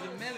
the